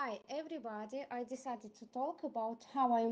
Hi everybody, I decided to talk about how I